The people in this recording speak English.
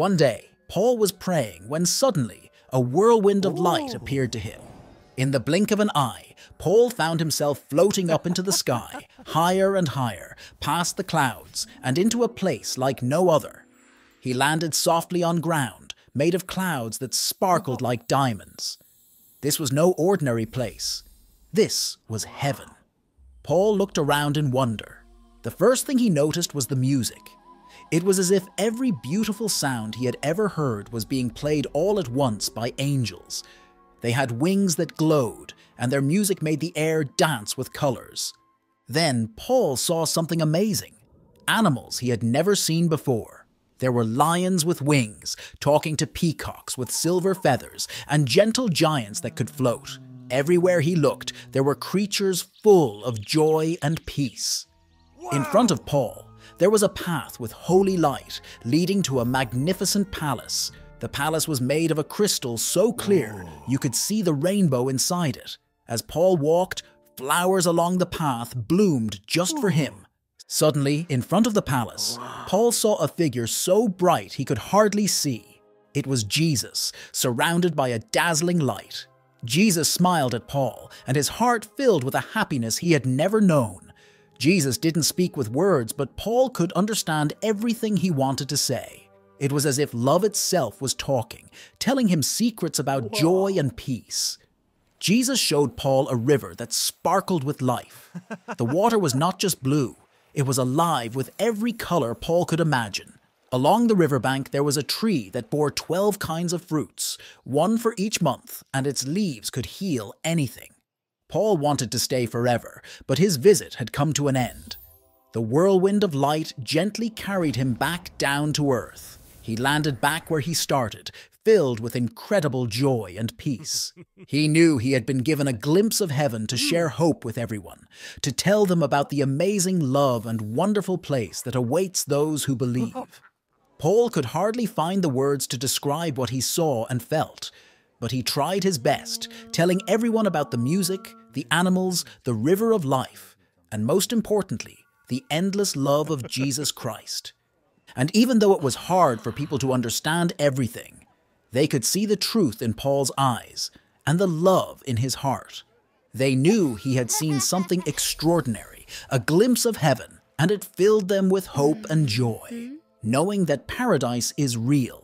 One day, Paul was praying when suddenly a whirlwind of light appeared to him. In the blink of an eye, Paul found himself floating up into the sky, higher and higher, past the clouds, and into a place like no other. He landed softly on ground, made of clouds that sparkled like diamonds. This was no ordinary place. This was heaven. Paul looked around in wonder. The first thing he noticed was the music. It was as if every beautiful sound he had ever heard was being played all at once by angels. They had wings that glowed, and their music made the air dance with colors. Then Paul saw something amazing animals he had never seen before. There were lions with wings, talking to peacocks with silver feathers, and gentle giants that could float. Everywhere he looked, there were creatures full of joy and peace. In front of Paul, there was a path with holy light leading to a magnificent palace. The palace was made of a crystal so clear you could see the rainbow inside it. As Paul walked, flowers along the path bloomed just for him. Suddenly, in front of the palace, Paul saw a figure so bright he could hardly see. It was Jesus, surrounded by a dazzling light. Jesus smiled at Paul, and his heart filled with a happiness he had never known. Jesus didn't speak with words, but Paul could understand everything he wanted to say. It was as if love itself was talking, telling him secrets about joy and peace. Jesus showed Paul a river that sparkled with life. The water was not just blue, it was alive with every color Paul could imagine. Along the riverbank, there was a tree that bore 12 kinds of fruits, one for each month, and its leaves could heal anything. Paul wanted to stay forever, but his visit had come to an end. The whirlwind of light gently carried him back down to earth. He landed back where he started, filled with incredible joy and peace. He knew he had been given a glimpse of heaven to share hope with everyone, to tell them about the amazing love and wonderful place that awaits those who believe. Oh. Paul could hardly find the words to describe what he saw and felt, but he tried his best, telling everyone about the music, the animals, the river of life, and most importantly, the endless love of Jesus Christ. And even though it was hard for people to understand everything, they could see the truth in Paul's eyes and the love in his heart. They knew he had seen something extraordinary, a glimpse of heaven, and it filled them with hope and joy knowing that paradise is real